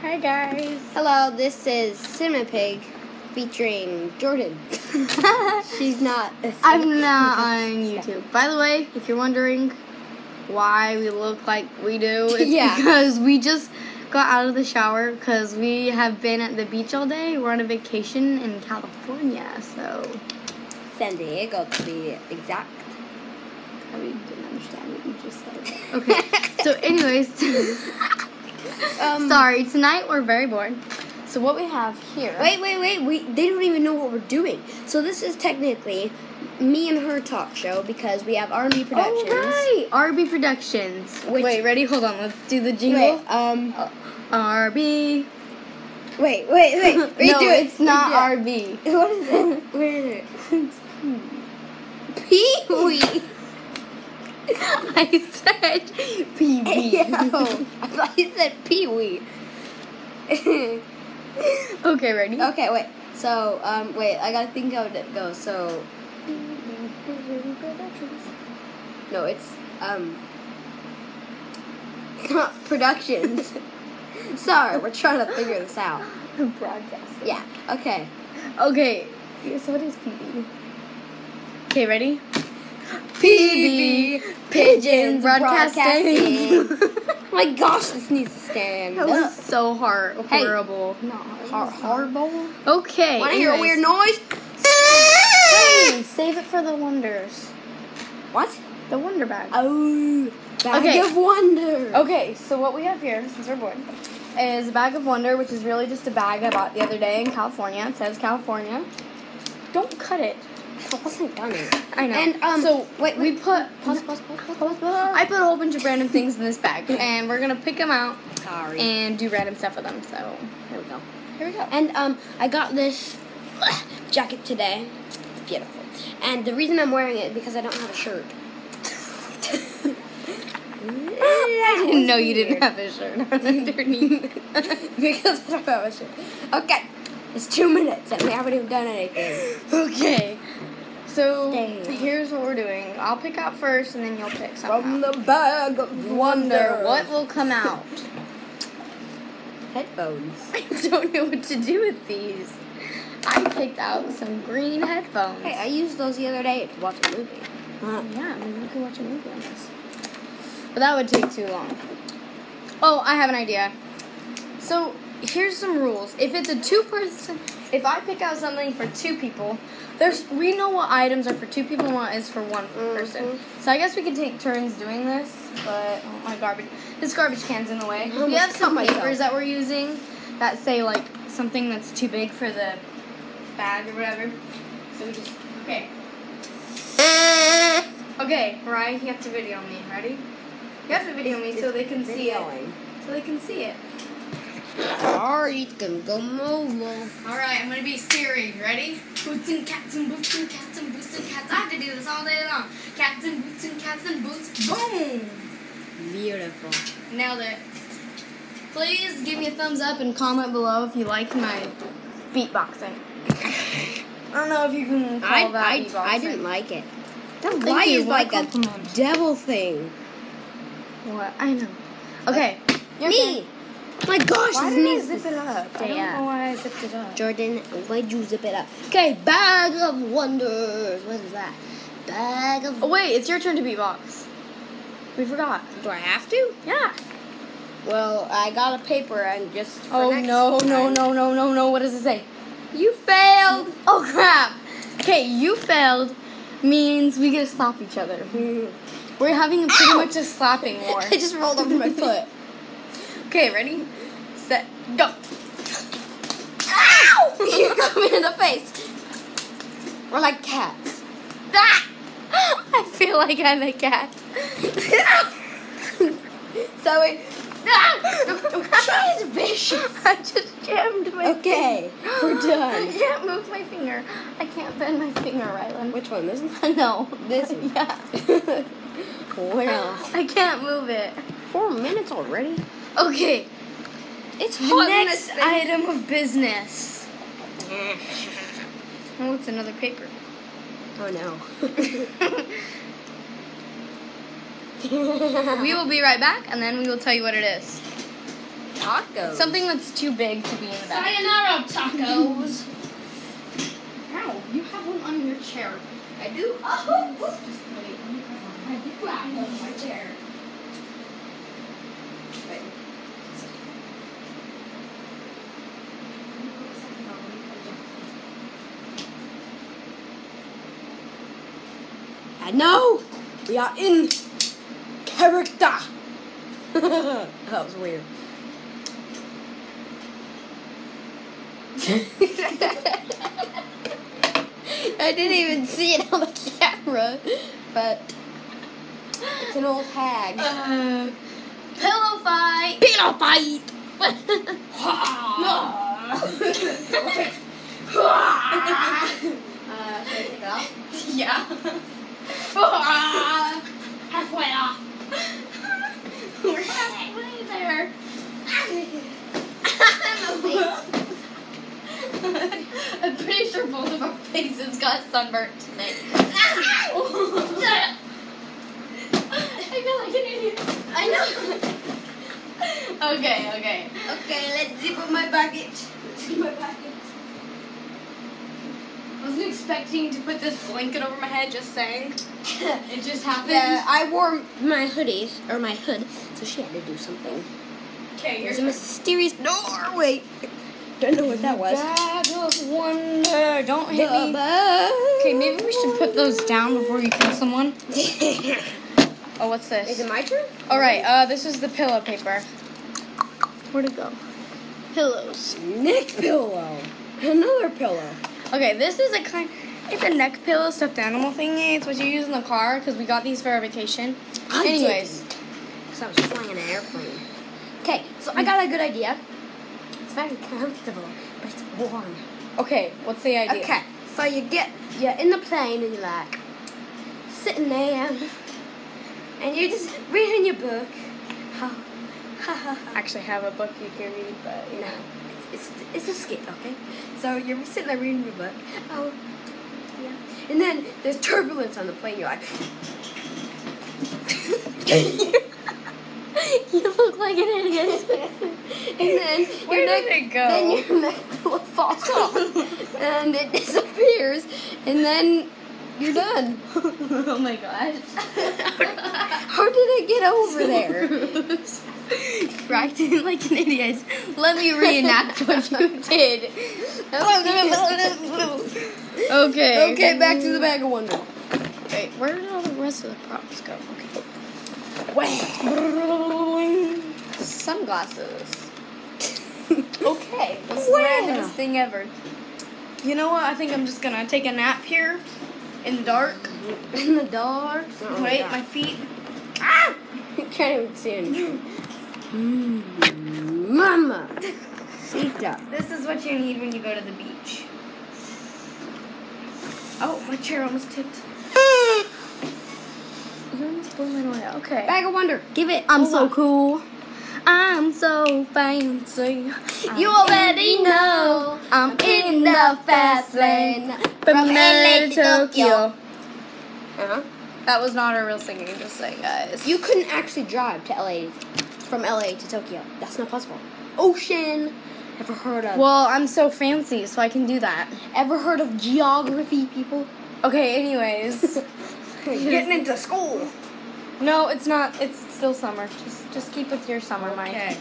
Hi guys. Hello, this is Cinnamon Pig featuring Jordan. She's not. I'm not on YouTube. By the way, if you're wondering why we look like we do, it's Yeah. because we just got out of the shower because we have been at the beach all day. We're on a vacation in California, so San Diego to be exact. I didn't understand what you just said. Okay. so, anyways, Um, sorry. Tonight we're very bored. So what we have here? Wait, wait, wait. We they don't even know what we're doing. So this is technically me and her talk show because we have R&B Productions. Oh, right. RB Productions. Which- Wait, ready? Hold on. Let's do the jingle. Wait, um, RB. wait, wait, wait. Redo no, it. it's not RB. What is it? Where is it? Pee Wee. I said PB. Yo, I thought you said Pee Wee. okay, ready? okay, wait. So, um, wait. I gotta think how it goes. So, no, it's um, not productions. Sorry, we're trying to figure this out. Broadcasting. Yeah. Okay. Okay. So what is PB? Okay, ready? PB Pigeons Broadcasting. Broadcasting. oh my gosh, this needs to stand That was so hard. Hey. Horrible. Not Har- horrible. Okay. Want to hear a weird noise? Hey, save it for the wonders. What? The wonder bag. Oh, bag Okay. of wonder. Okay, so what we have here, since we're bored, is a bag of wonder, which is really just a bag I bought the other day in California. It says California. Don't cut it. I wasn't done it. I know. And um, so wait, we put. Pause, pause, pause, pause, pause, I put a whole bunch of random things in this bag, and we're gonna pick them out Sorry. and do random stuff with them. So here we go. here we go. And um, I got this jacket today. It's beautiful. And the reason I'm wearing it because I don't have a shirt. I didn't know you didn't have a shirt underneath. because I don't have a shirt. Okay, it's two minutes and we haven't even done anything. okay. So Stay. here's what we're doing. I'll pick out first, and then you'll pick something. From out. the bag of Wonder what will come out. Headphones. I don't know what to do with these. I picked out some green headphones. Hey, I used those the other day to watch a movie. Uh, yeah, maybe we could watch a movie on this. But that would take too long. Oh, I have an idea. So here's some rules. If it's a two person, if I pick out something for two people, there's we know what items are for two people and what is for one person. Mhm. So I guess we could take turns doing this. But oh my garbage, this garbage can's in the way. We have some papers myself. that we're using that say like something that's too big for the bag or whatever. So we just okay. Okay, Mariah, you have to video me. Ready? You have to video me so they can see it. So they can see it. Sorry, it's gonna go mobile. All right, I'm gonna be Siri. Ready? Boots and cats and boots and cats and boots and cats. I have to do this all day long. Cats and boots and cats and boots. Boom! Beautiful. Nailed it. Please give me a thumbs up and comment below if you like my beatboxing. I don't know if you can call I, that I, beatboxing. I didn't like it. That you, is like a compliment. devil thing. What? I know. Okay. Uh, your Me. My gosh, Why did I zip it up? I don't up. know why I zipped it up. Jordan, why'd you zip it up? Okay, bag of wonders. What is that? Bag of. Oh wait, it's your turn to beatbox. We forgot. Do I have to? Yeah. Well, I got a paper and just. for Oh next no, no, time- no, no, no, no. What does it say? You failed. Oh crap. Okay, you failed means we get to slap each other. Hmm. We're having a pretty Ow! much a slapping war. I just rolled over my foot. Okay, ready? Set, go. Ow! you got me in the face. We're like cats. Ah! I feel like I'm a cat. so. Ah! She's vicious. I just jammed my finger. Okay, we're done. I can't move my finger. I can't bend my finger, Rylan. Which one? This one? No. This one. Yeah. well, I can't move it. four minutes already. Okay. It's hot in Next this thing. item of business. Oh, it's another paper. Oh no. we will be right back, and then we will tell you what it is. tacos. Something that's too big to be in the bag. Sayonara tacos. Ow, you have one on your chair. I do. Oh. Just wait, let me grab one. I do have one in my chair. I know. We are in character. that was weird. I didn't even see it on the camera, but it's an old hag. Uh, pillow fight. Pillow fight. uh, should I take it off? Yeah. Halfway off. We're halfway there. I'm pretty sure both of our faces got sunburnt today. I feel like an idiot. I know. okay, okay. Okay, let's zip up my. Zip my bucket. I wasn't expecting to put this blanket over my head, just saying. It just happened. Yeah, I wore my hoodies or my hood, so she had to do something. Okay, There's a mysterious door. Wait, don't know what that was. Bag of wonder. Don't hit me. Okay, maybe we should put those down before you kill someone. Oh, what's this? Is it my turn? All right, uh, this is the pillow paper. Where'd it go? Pillows. Neck pillow. Another pillow. Okay, this is a kind. It's a neck pillow stuffed animal thingy. It's what you use in the car because we got these for our vacation. I Anyways, Because I was flying an airplane. Okay, so I got a good idea. It's very comfortable, but it's warm. okay, what's the idea? Okay, so you get you're in the plane and you're like sitting there, and you're just reading your book. Actually, have a book you can read, but you No, know. It's, it's, it's a skit, okay? So you're sitting there reading your book. Oh, yeah. And then there's turbulence on the plane. You're like, you look like an idiot. and then Where your did neck, it go? Then your neck falls off, and it disappears, and then you're done. oh my gosh. How did it get over there? You're acting like an idiot. Let me reenact what you did. Okay. okay, back to the bag of wonder. Wait, where did all the rest of the props go? Wow. Okay. Sunglasses. Okay. The Wow. randomest thing ever. You know what? I think I'm just gonna take a nap here in the dark. In the dark. Wait, my feet. Ah! You can't even see anything. Mm, mama. Sita. This is what you need when you go to the beach. Oh, my chair almost tipped. You almost blew my away. Okay. Bag of wonder. Give it. I'm Hold so on. cool. I'm so fancy. You already know. I'm in the fast lane from LA to Tokyo. Uh-huh. That was not a real singing, just saying, guys. You couldn't actually drive to LA from LA to Tokyo. That's not possible. Ocean. Ever heard of? well, I'm so fancy, so I can do that. ever heard of geography, people? Okay, anyways. Getting into school. no, it's not. It's still summer. Just just keep with your summer mind.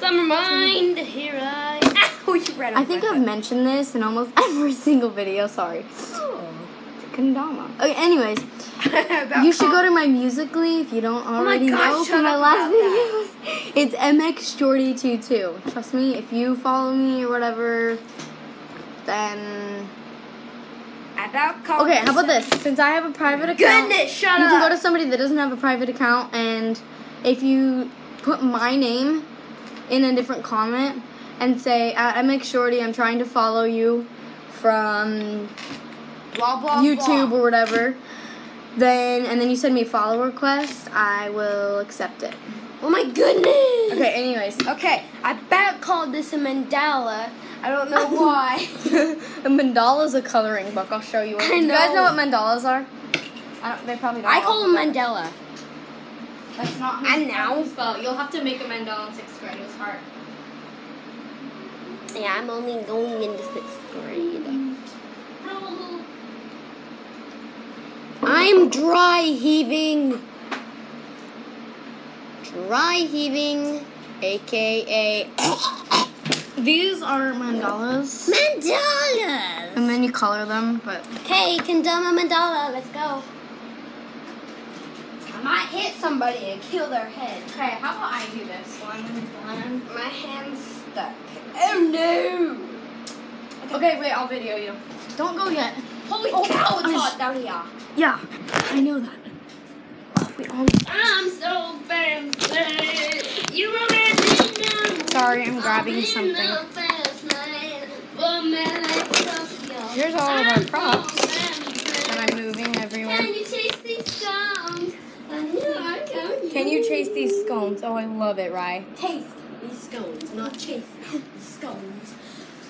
Summer mind, here I. Ow, you ran I think I've foot. mentioned this in almost every single video. Sorry. Oh. Kendama. Okay, anyways, you should go to my Musical.ly if you don't oh my already gosh, know shut from my up last about videos. It's MX Jordy 22. Trust me, if you follow me or whatever, then okay. How about this? Since I have a private account, Goodness, shut you up. can go to somebody that doesn't have a private account, and if you put my name in a different comment and say at MX Shorty, I'm trying to follow you from blah blah YouTube blah. or whatever, then and then you send me a follow request, I will accept it. Oh my goodness. Okay. Anyways, Okay, I about called this a mandala. I don't know why. a mandala is a coloring book. I'll show you. What, I Do you guys know know. what mandalas are? I don't, they probably don't. I call them mandala. That's not. And now? Spell. You'll have to make a mandala in sixth grade. It was hard. Yeah, I'm only going into sixth grade. Mm. I'm dry heaving. Dry heaving, aka These are mandalas. mandalas. And then you color them, but Okay, a mandala, let's go. I might hit somebody and kill their head. okay. How about I do this one? one. My hand's stuck. Oh no! Okay, wait. I'll video you. Don't go yet. Holy Oh, cow, it's hot down here. Yeah, I know that. I'm so fancy. You already. Sorry, I'm grabbing something. Here's all of our props. And I'm moving everywhere. Can you taste these scones? I know I can. Can you chase these scones? Oh, I love it, Rye. Taste these scones, not chase these scones.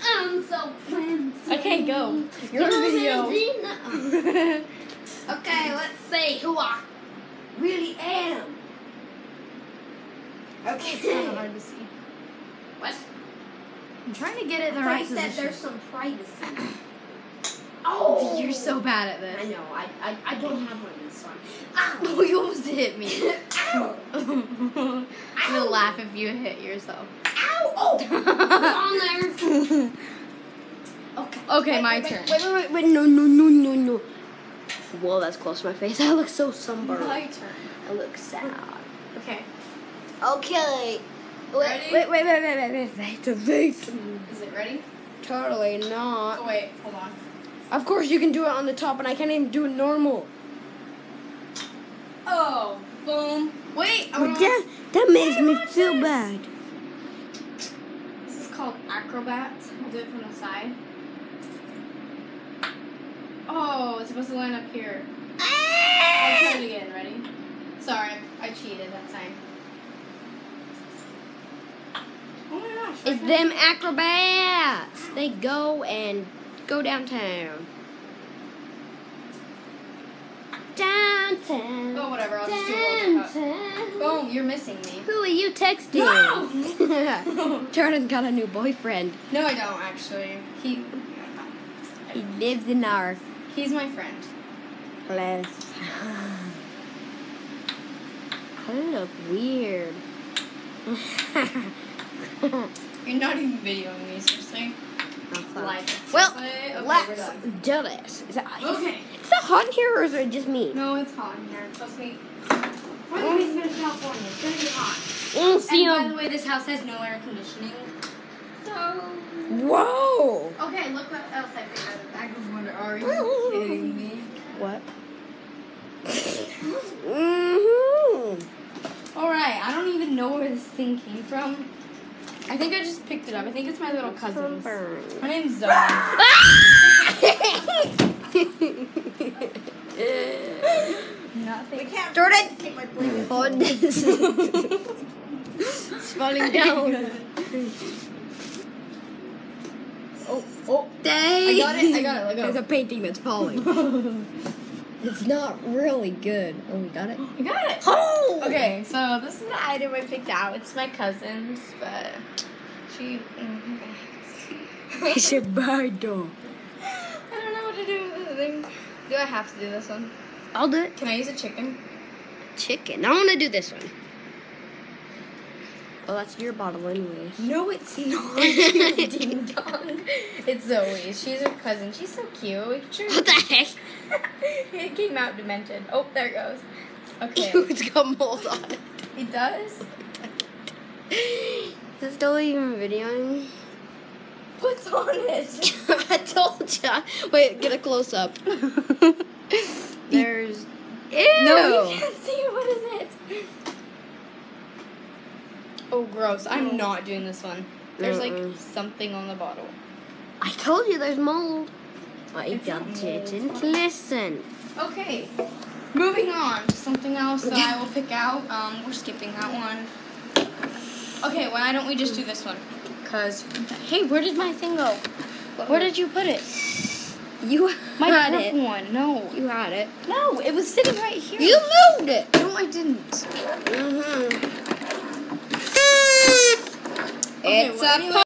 I'm so fancy. Okay, go. Your video. Okay, let's see who I really am. It's kind of Okay. hard to see. What? I'm trying to get it in the I right said position. there's some privacy. Oh! You're so bad at this. I know, I, I, I don't have one this one. Oh, Ow! you almost hit me. Ow! I'm gonna laugh if you hit yourself. Ow! Oh! On there. Okay. Okay, Wait, my wait, turn. Wait, wait, wait, wait, no, no, no, no, no. Whoa, that's close to my face. I look so sunburned. My turn. I look sad. Okay. Okay. Wait, Ready? wait, wait, wait, wait, wait, wait, wait. Is it ready? Totally not. Oh wait, hold on. Of course you can do it on the top, and I can't even do it normal. Oh, boom. Wait, I that, that makes me feel this. bad. This is called acrobat. I'll do it from the side. Oh, it's supposed to line up here. I'll try it again. Ready? Sorry, I cheated that time. Oh my gosh. It's I them acrobats. They go and go downtown. Downtown. Oh, whatever. I'll just do a. Downtown. Boom, you're missing me. Who are you texting? No! Jordan got a new boyfriend. No, I don't actually. He, He lives in our he's my friend. place. I look weird. You're not even videoing me, seriously. Like, Well, okay, Let's do this. Is that, Okay. is that hot in here or is it just me? No, it's hot in here. Trust me. We're the basement of California. It's gonna be hot. Mm, see and by the way, this house has no air conditioning. So. Whoa. Okay, look what else I picked out of the bag of wonder. Are you kidding me? What? mm-hmm. Alright, I don't even know where this thing came from. I think I just picked it up. I think it's my little cousin's. Her name's Zoe. Nothing. We can't Jordan! take my plate. Hold this. it's falling down. Oh, oh. Dang. I got it, I got it, let go. There's a painting that's falling. it's not really good. Oh, we got it? You got it. Oh! Okay, so this is the item I picked out. It's my cousin's, but she. mm, It's a bird dog. I don't know what to do with this thing. Do I have to do this one? I'll do it. Can I use a chicken? Chicken. I want to do this one. Oh, that's your bottle anyways. No, it's not. ding dong. It's Zoe. She's her cousin. She's so cute. What the heck? it came out demented. Oh, there it goes. Okay. Ew, it's got mold on it. it does? Is it still even videoing? What's on it? I told ya. Wait, get a close up. There's. Ew. No, you can't see. What is it? Oh, gross. I'm not doing this one. There's Mm-mm. like something on the bottle. I told you there's mold. I It's not don't mold. didn't listen. Okay. Moving on to something else that I will pick out. Um, we're skipping that one. Okay, why don't we just do this one? Cause, hey, where did my thing go? Where did you put it? You My had purple it. one. No. You had it. No, it was sitting right here. You moved it. No, I didn't. Mm-hmm. Okay, It's a